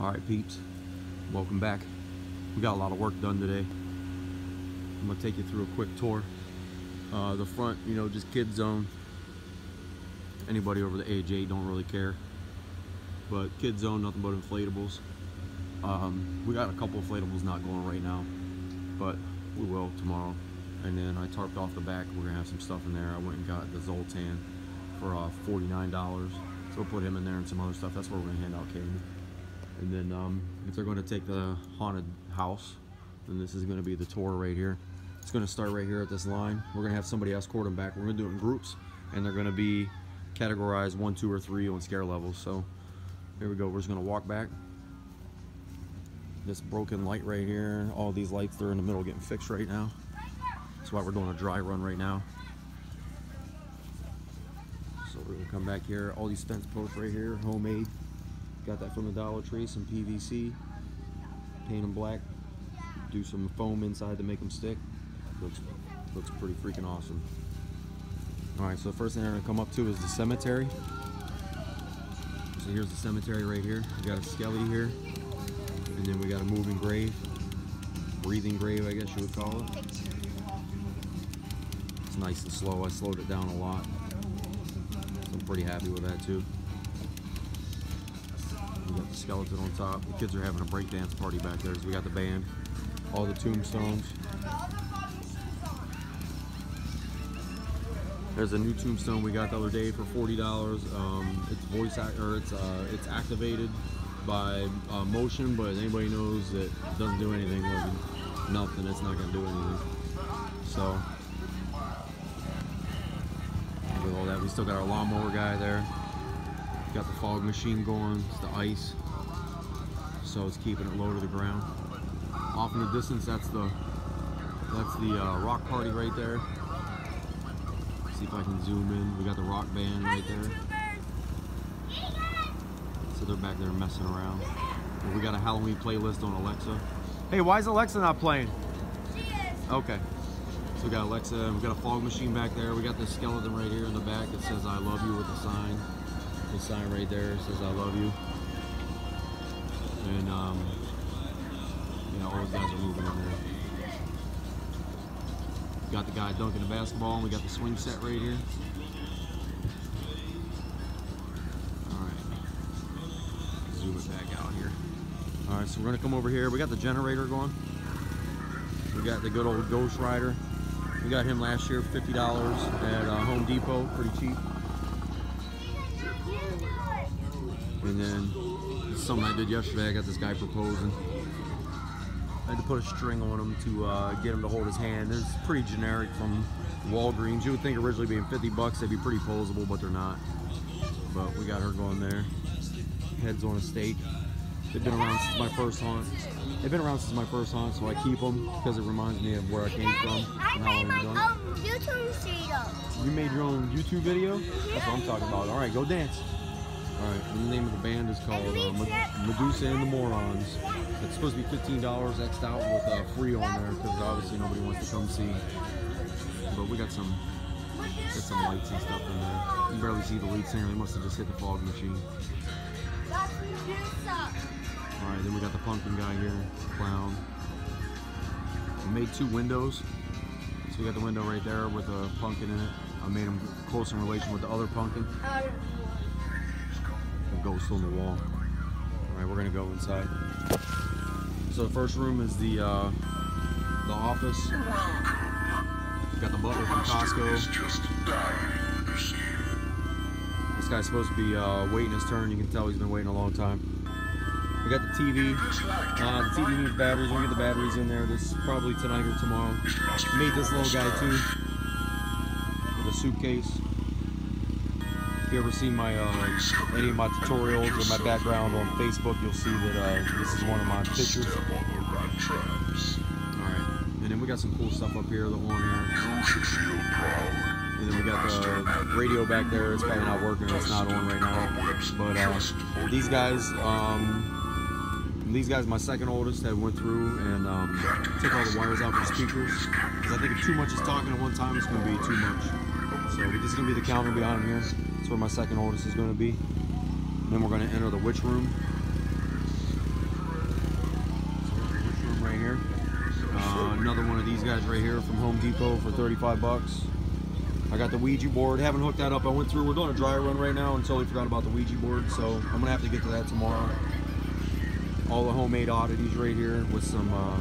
All right, peeps, welcome back. We got a lot of work done today. I'm gonna take you through a quick tour. Uh, the front, you know, just kid zone. Anybody over the age eight don't really care. But kid zone, nothing but inflatables. Um, we got a couple inflatables not going right now, but we will tomorrow. And then I tarped off the back. We're gonna have some stuff in there. I went and got the Zoltar for uh, $49. So we'll put him in there and some other stuff. That's where we're gonna hand out candy. And then um, if they're gonna take the haunted house, then this is gonna be the tour right here. It's gonna start right here at this line. We're gonna have somebody escort them back. We're gonna do it in groups, and they're gonna be categorized one, two, or three on scare levels. So here we go. We're just gonna walk back. This broken light right here. All these lights they're in the middle getting fixed right now. That's why we're doing a dry run right now. So we're gonna come back here. All these fence posts right here, homemade. Got that from the Dollar Tree, some PVC. Paint them black. Do some foam inside to make them stick. Looks, looks pretty freaking awesome. All right, so the first thing I'm gonna come up to is the cemetery. So here's the cemetery right here. We got a skelly here. And then we got a moving grave. Breathing grave, I guess you would call it. It's nice and slow. I slowed it down a lot. So I'm pretty happy with that too. We got the skeleton on top. The kids are having a breakdance party back there. So we got the band, all the tombstones. There's a new tombstone we got the other day for forty dollars. Um, it's voice or it's uh, it's activated by uh, motion, but anybody knows it doesn't do anything nothing. It's not gonna do anything. So with all that, we still got our lawnmower guy there. Got the fog machine going. It's the ice, so it's keeping it low to the ground. Off in the distance, that's the that's the uh, rock party right there. See if I can zoom in. We got the rock band right there. So they're back there messing around. We got a Halloween playlist on Alexa. Hey, why is Alexa not playing? She is. Okay. So we got Alexa, we got a fog machine back there. We got this skeleton right here in the back that says I love you with a sign. The sign right there says I love you. And um, yeah, all those guys are moving in there. Got the guy dunking the basketball, and we got the swing set right here. Alright. Zoom it back out here. Alright, so we're gonna come over here. We got the generator going. We got the good old Ghost Rider. We got him last year, $50 at uh, Home Depot, pretty cheap. And then something I did yesterday. I got this guy proposing. I had to put a string on him to uh, get him to hold his hand. It's pretty generic from Walgreens. You would think originally being 50 bucks, they'd be pretty posable, but they're not. But we got her going there. Heads on a stake. They've been around since my first haunt. They've been around since my first haunt, so I keep them because it reminds me of where I came from I and how made my own YouTube video. You made your own YouTube video? That's what I'm talking about. All right, go dance. All right, the name of the band is called uh, Medusa and the Morons. It's supposed to be $15 xed out with uh, free on there because obviously nobody wants to come see. But we got some got some lights and stuff in there. You can barely see the lead singer. They must have just hit the fog machine. All right, then we got the pumpkin guy here, clown. We made two windows. So we got the window right there with a pumpkin in it. I made them close in relation with the other pumpkin. Ghost on the wall. All right, we're gonna go inside. So the first room is the uh, the office. Got the butler from Costco. This guy's supposed to be uh, waiting his turn. You can tell he's been waiting a long time. We got the TV. Uh, the TV needs batteries. We'll get the batteries in there. This probably tonight or tomorrow. Made this little guy too with a suitcase. If you ever seen my uh, any of my tutorials or my background on Facebook, you'll see that uh, this is one of my pictures. All right, and then we got some cool stuff up here. The horn here. And then we got the radio back there. It's probably not working. It's not on right now. But uh, these guys, um, these guys, my second oldest, had went through and um, took all the wires out for the speakers. Because I think if too much is talking at one time, it's going to be too much. So this is gonna be the counter behind here. That's where my second oldest is gonna be. And then we're gonna enter the witch room. Witch room right here. Uh, another one of these guys right here from Home Depot for 35 bucks. I got the Ouija board, haven't hooked that up. I went through, we're doing a dry run right now and totally forgot about the Ouija board. So I'm gonna have to get to that tomorrow. All the homemade oddities right here with some, uh,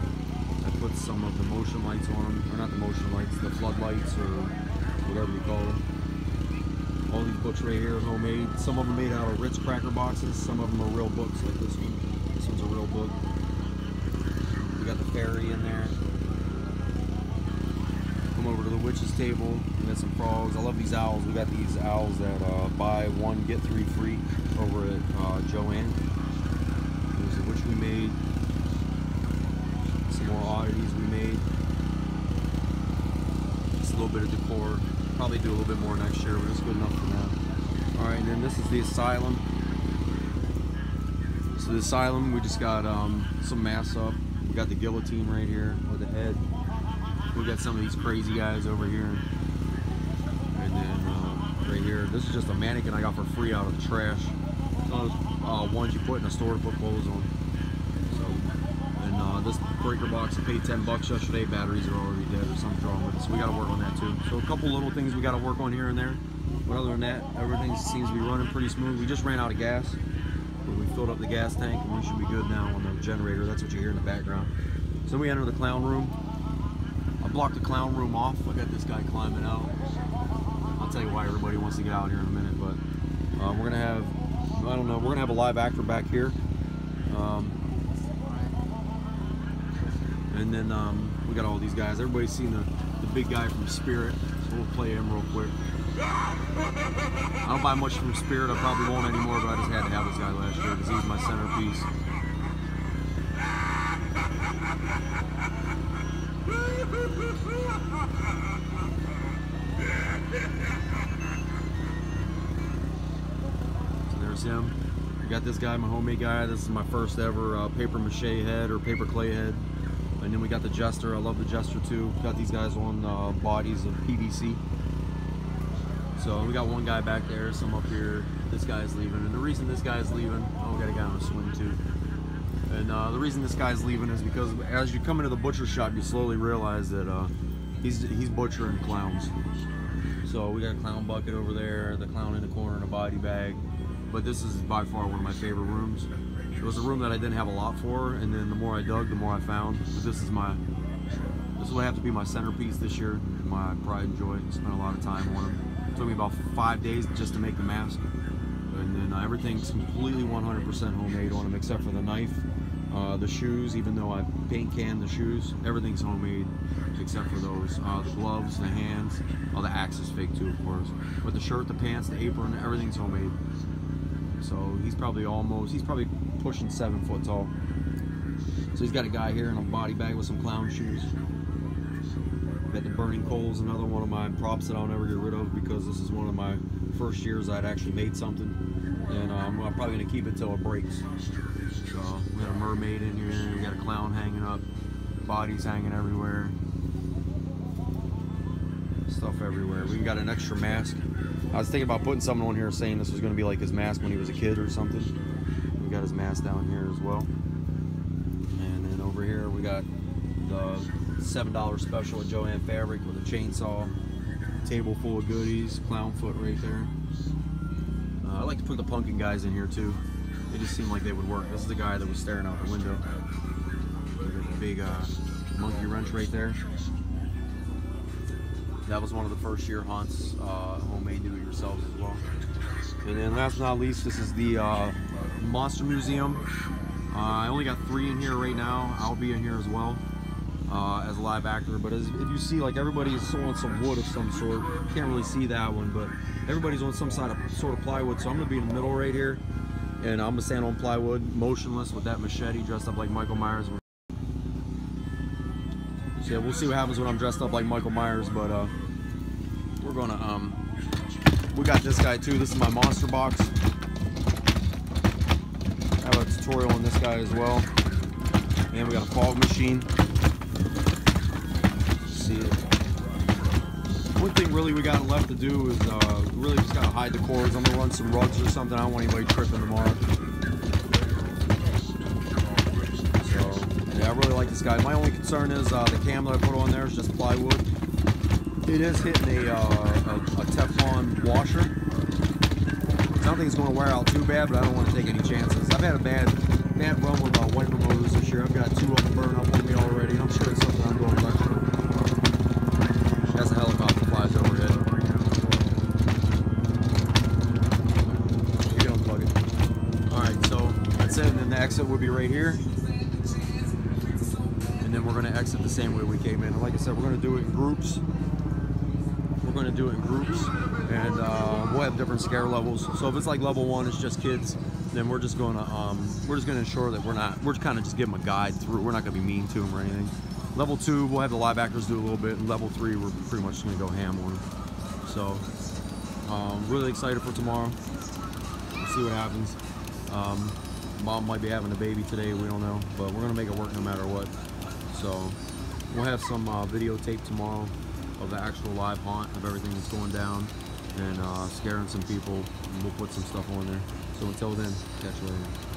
I put some of the motion lights on them. Or not the motion lights, the floodlights or whatever you call them. All these books right here are homemade. Some of them made out of Ritz cracker boxes. Some of them are real books, like this one. This one's a real book. We got the fairy in there. Come over to the witch's table. We got some frogs. I love these owls. We got these owls that uh, buy one get three free over at uh, Joann. There's witch we made. Some more oddities we made. Just a little bit of decor. Probably do a little bit more next year, but it's good enough for now. All right, and then this is the asylum. So the asylum, we just got um, some masks up. We got the guillotine right here with the head. We got some of these crazy guys over here. And then uh, right here, this is just a mannequin I got for free out of the trash. Those uh, ones you put in a store to put clothes on. So, and uh, this breaker box I paid 10 bucks yesterday. Batteries are already dead or something's wrong with it. So we got to work on that too. So a couple little things we got to work on here and there. But other than that, everything seems to be running pretty smooth. We just ran out of gas. But we filled up the gas tank and we should be good now on the generator. That's what you hear in the background. So we enter the clown room. I blocked the clown room off. I got this guy climbing out. I'll tell you why everybody wants to get out here in a minute, but uh, we're gonna have, I don't know, we're gonna have a live actor back here. Um, and then um, we got all these guys. Everybody's seen the, the big guy from Spirit, so we'll play him real quick. I don't buy much from Spirit. I probably won't anymore, but I just had to have this guy last year because he's my centerpiece. So there's him. I got this guy, my homemade guy. This is my first ever uh, paper mache head or paper clay head. And then we got the Jester. I love the Jester too. Got these guys on uh, bodies of PVC. So we got one guy back there, some up here. This guy's leaving. And the reason this guy's leaving, oh, we got a guy on a swing too. And uh, the reason this guy's leaving is because as you come into the butcher shop, you slowly realize that uh, he's he's butchering clowns. So we got a clown bucket over there, the clown in the corner in a body bag. But this is by far one of my favorite rooms. It was a room that I didn't have a lot for, and then the more I dug, the more I found. But this is my this will have to be my centerpiece this year. My pride and joy. Spent a lot of time on him. It took me about five days just to make the mask. And then uh, everything's completely 100% homemade on them except for the knife, uh, the shoes, even though I paint can the shoes, everything's homemade except for those. Uh, the gloves, the hands, all the axe is fake too, of course. But the shirt, the pants, the apron, everything's homemade. So he's probably almost, he's probably pushing seven foot tall. So he's got a guy here in a body bag with some clown shoes. Got the burning coals, another one of my props that I'll never get rid of because this is one of my first years I'd actually made something. And um, I'm probably gonna keep it till it breaks. So we got a mermaid in here, we got a clown hanging up, bodies hanging everywhere. Stuff everywhere. We got an extra mask. I was thinking about putting something on here saying this was gonna be like his mask when he was a kid or something. We got his mask down here as well. And then over here we got the seven dollar special at Joann Fabric with a chainsaw, table full of goodies, clown foot right there. Uh, I like to put the pumpkin guys in here too. They just seem like they would work. This is the guy that was staring out the window. Big uh, monkey wrench right there. That was one of the first year hunts, uh, homemade do-it-yourselves as well. And then last but not least, this is the uh, Monster Museum. Uh, I only got three in here right now. I'll be in here as well uh, as a live actor. But as, if you see, like everybody's on some wood of some sort. Can't really see that one, but everybody's on some side of sort of plywood. So I'm gonna be in the middle right here, and I'm gonna stand on plywood, motionless with that machete, dressed up like Michael Myers. So yeah, we'll see what happens when I'm dressed up like Michael Myers. But uh, we're gonna um, we got this guy too. This is my monster box. I have a tutorial on this guy as well. And we got a fog machine. See it. One thing really we got left to do is uh, really just gotta hide the cords. I'm gonna run some rugs or something. I don't want anybody tripping tomorrow. I really like this guy. My only concern is uh, the cam that I put on there is just plywood. It is hitting a, uh, a, a Teflon washer. I don't think it's going to wear out too bad, but I don't want to take any chances. I've had a bad, bad run with uh, wiper motors this year. I've got two of them burn up on me already. I'm sure it's something I'm doing electrical. As a helicopter flies overhead. You don't plug it. Alright, so that's it. And then the exit would be right here. We're going to exit the same way we came in. And like I said, we're going to do it in groups. We're going to do it in groups. And uh, we'll have different scare levels. So if it's like level one, it's just kids. Then we're just going to um, we're just going to ensure that we're not we're kind of just give them a guide through. We're not going to be mean to them or anything. Level two, we'll have the live actors do a little bit. And level three, we're pretty much going to go ham on them. So um, really excited for tomorrow. We'll see what happens. Um, mom might be having a baby today, we don't know, but we're gonna make it work no matter what. So we'll have some uh, videotape tomorrow of the actual live haunt of everything that's going down and uh, scaring some people. And we'll put some stuff on there. So until then, catch you later.